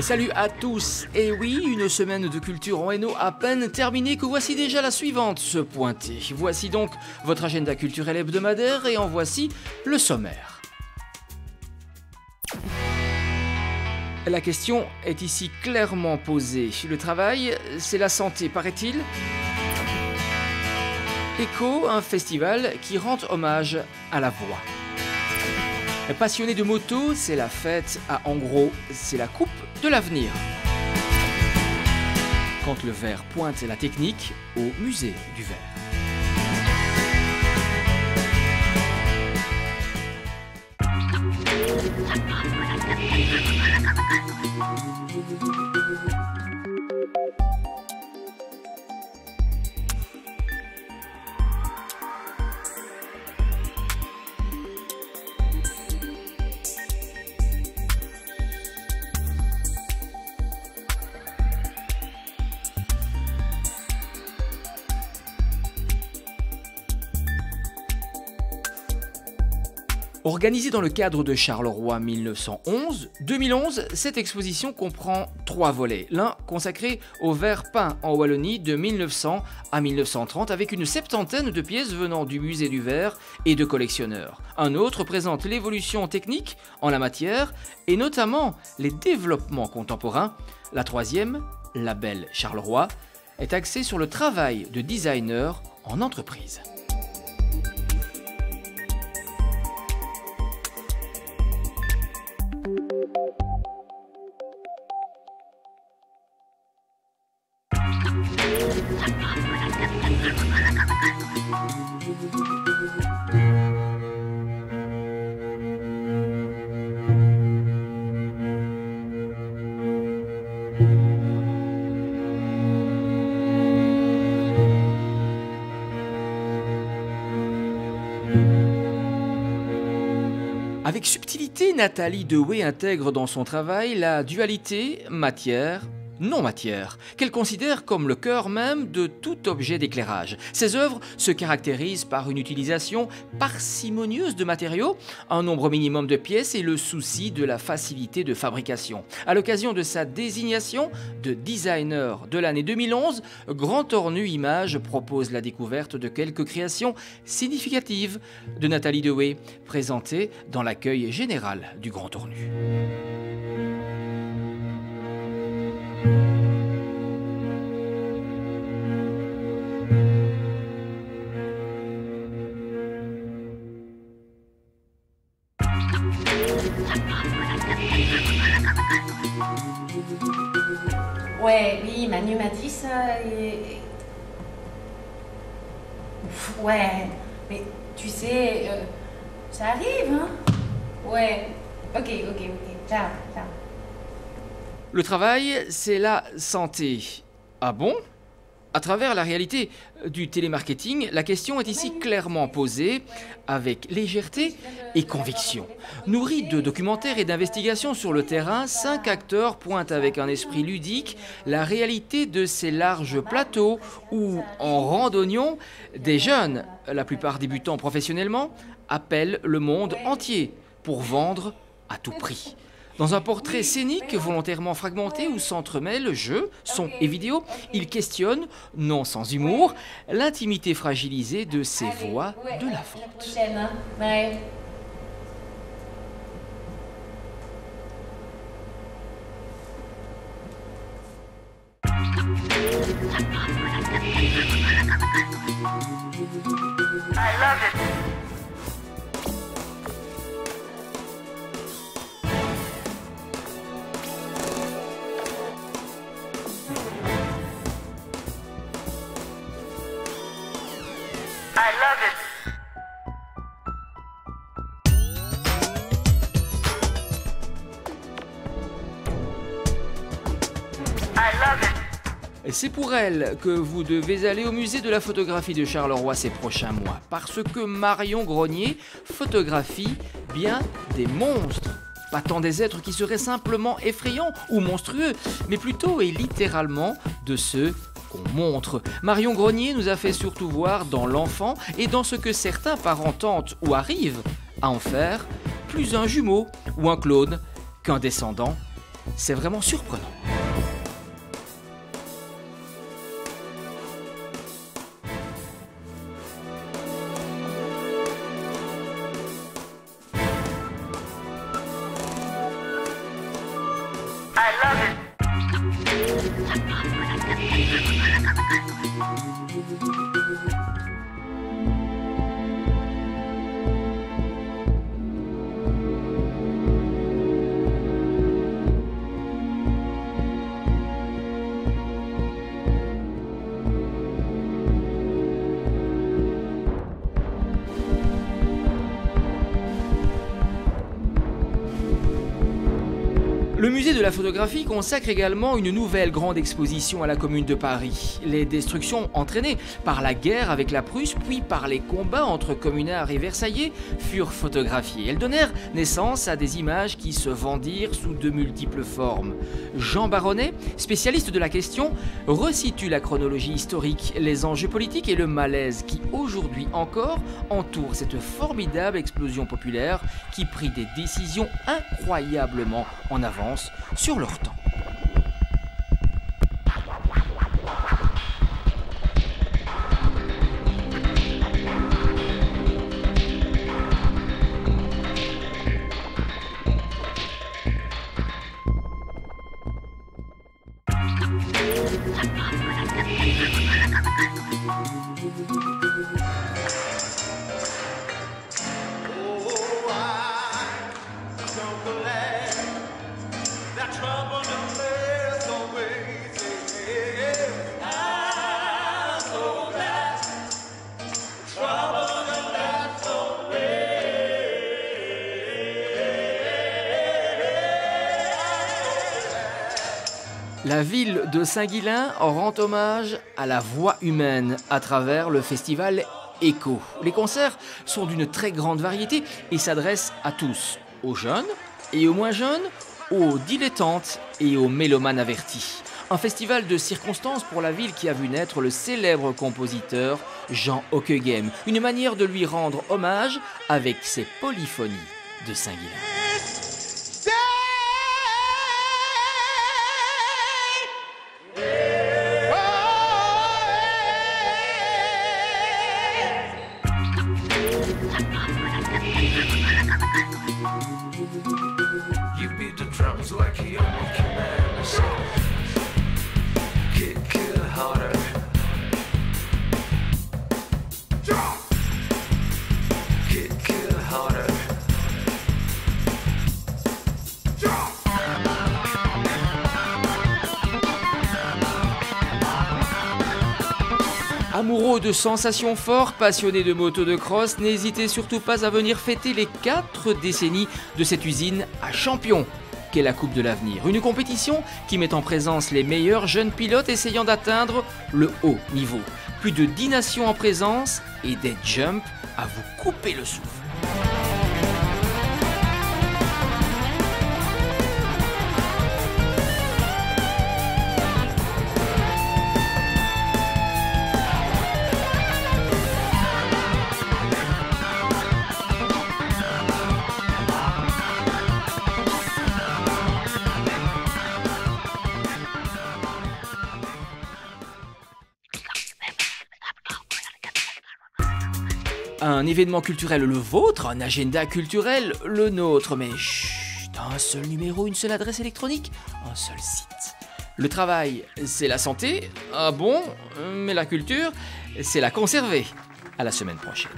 Salut à tous Et oui, une semaine de culture en Hainaut à peine terminée que voici déjà la suivante se pointer. Voici donc votre agenda culturel hebdomadaire et en voici le sommaire. La question est ici clairement posée. Le travail, c'est la santé, paraît-il Echo, un festival qui rend hommage à la voix. Passionné de moto, c'est la fête à en gros, c'est la coupe de l'avenir. Quand le verre pointe la technique au musée du verre. Organisée dans le cadre de Charleroi 1911-2011, cette exposition comprend trois volets. L'un consacré au verre peint en Wallonie de 1900 à 1930 avec une septantaine de pièces venant du musée du verre et de collectionneurs. Un autre présente l'évolution technique en la matière et notamment les développements contemporains. La troisième, la belle Charleroi, est axée sur le travail de designer en entreprise. Avec subtilité, Nathalie Dewey intègre dans son travail la dualité matière non-matière, qu'elle considère comme le cœur même de tout objet d'éclairage. Ses œuvres se caractérisent par une utilisation parcimonieuse de matériaux, un nombre minimum de pièces et le souci de la facilité de fabrication. À l'occasion de sa désignation de designer de l'année 2011, Grand Ornu Images propose la découverte de quelques créations significatives de Nathalie Dewey, présentées dans l'accueil général du Grand Ornu. Ouais, oui, Manu m'a dit ça et... Ouais, mais tu sais, euh, ça arrive, hein Ouais, ok, ok, ok, ciao, ciao. Le travail, c'est la santé. Ah bon? À travers la réalité du télémarketing, la question est ici clairement posée avec légèreté et conviction. Nourris de documentaires et d'investigations sur le terrain, cinq acteurs pointent avec un esprit ludique la réalité de ces larges plateaux où, en randonnion, des jeunes, la plupart débutants professionnellement, appellent le monde entier pour vendre à tout prix. Dans un portrait scénique volontairement fragmenté où s'entremêlent jeu, son et vidéo, il questionne, non sans humour, l'intimité fragilisée de ces voix de la vente. I love it. C'est pour elle que vous devez aller au musée de la photographie de Charleroi ces prochains mois, parce que Marion Grenier photographie bien des monstres. Pas tant des êtres qui seraient simplement effrayants ou monstrueux, mais plutôt et littéralement de ceux qu'on montre. Marion Grenier nous a fait surtout voir dans l'enfant et dans ce que certains parents tentent ou arrivent à en faire, plus un jumeau ou un clone qu'un descendant. C'est vraiment surprenant. Musée de la photographie consacre également une nouvelle grande exposition à la commune de Paris. Les destructions entraînées par la guerre avec la Prusse, puis par les combats entre communards et Versaillais, furent photographiées. Elles donnèrent naissance à des images qui se vendirent sous de multiples formes. Jean Baronnet, spécialiste de la question, resitue la chronologie historique, les enjeux politiques et le malaise qui, aujourd'hui encore, entoure cette formidable explosion populaire qui prit des décisions incroyablement en avance sur leur temps. La ville de Saint-Guilain rend hommage à la voix humaine à travers le festival Echo. Les concerts sont d'une très grande variété et s'adressent à tous, aux jeunes et aux moins jeunes, aux dilettantes et aux mélomanes avertis. Un festival de circonstances pour la ville qui a vu naître le célèbre compositeur Jean Ockeghem, une manière de lui rendre hommage avec ses polyphonies de Saint-Guilain. Amoureux de sensations fortes, passionnés de moto de cross, n'hésitez surtout pas à venir fêter les 4 décennies de cette usine à Champion, la Coupe de l'avenir. Une compétition qui met en présence les meilleurs jeunes pilotes essayant d'atteindre le haut niveau. Plus de 10 nations en présence et des jumps à vous couper le souffle. Un événement culturel le vôtre, un agenda culturel le nôtre, mais chut, un seul numéro, une seule adresse électronique, un seul site. Le travail, c'est la santé, ah bon, mais la culture, c'est la conserver. À la semaine prochaine.